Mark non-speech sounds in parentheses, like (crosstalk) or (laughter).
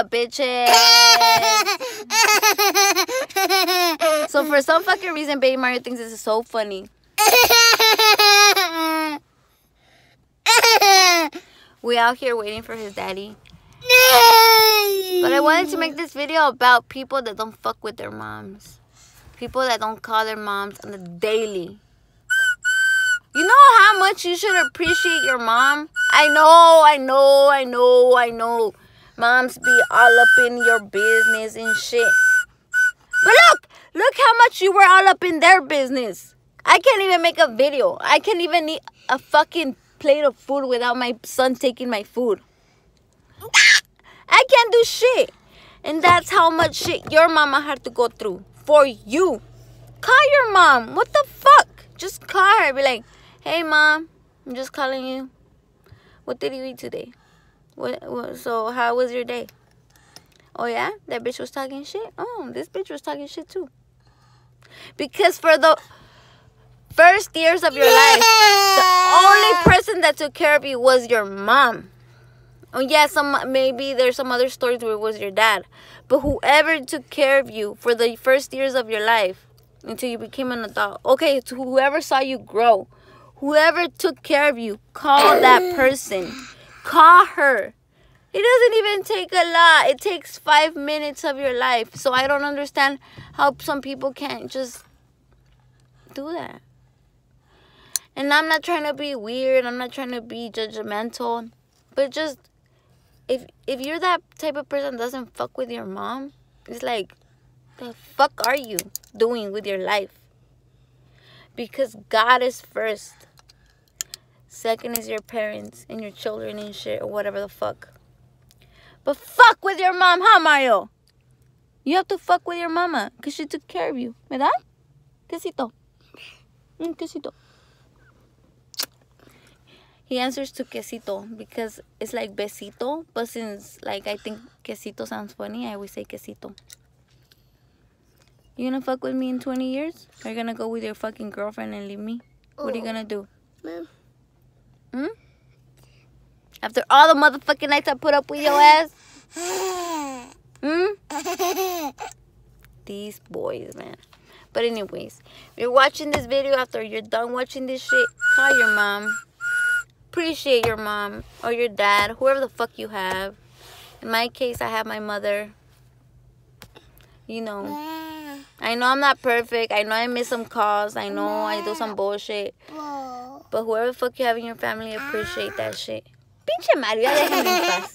up, bitches? so for some fucking reason, Baby Mario thinks this is so funny. We out here waiting for his daddy. But I wanted to make this video about people that don't fuck with their moms. People that don't call their moms on the daily. You know how much you should appreciate your mom? I know, I know, I know, I know. Moms be all up in your business and shit. But look, look how much you were all up in their business. I can't even make a video. I can't even eat a fucking plate of food without my son taking my food. I can't do shit. And that's how much shit your mama had to go through for you. Call your mom. What the fuck? Just call her. Be like, hey, mom, I'm just calling you. What did you eat today? What, what, so, how was your day? Oh, yeah? That bitch was talking shit? Oh, this bitch was talking shit too. Because for the first years of your life, the only person that took care of you was your mom. Oh yeah, some maybe there's some other stories where it was your dad, but whoever took care of you for the first years of your life until you became an adult. Okay, to whoever saw you grow, whoever took care of you, call that (clears throat) person. Call her. It doesn't even take a lot. It takes five minutes of your life. So I don't understand how some people can't just do that. And I'm not trying to be weird. I'm not trying to be judgmental. But just if if you're that type of person doesn't fuck with your mom, it's like the fuck are you doing with your life? Because God is first. Second is your parents and your children and shit or whatever the fuck. But fuck with your mom, huh, Mario? You have to fuck with your mama because she took care of you. ¿Verdad? Quesito. Mm, quesito. He answers to quesito because it's like besito, but since like I think quesito sounds funny, I always say quesito. You gonna fuck with me in 20 years? Or you gonna go with your fucking girlfriend and leave me? What are you gonna do? Mom. Hmm? After all the motherfucking nights I put up with your ass? Hmm? These boys, man. But anyways, you're watching this video after you're done watching this shit, call your mom. Appreciate your mom or your dad, whoever the fuck you have. In my case, I have my mother. You know. I know I'm not perfect. I know I miss some calls. I know I do some bullshit. But whoever the fuck you have in your family, appreciate that shit. Pinche Mario, ya en paz.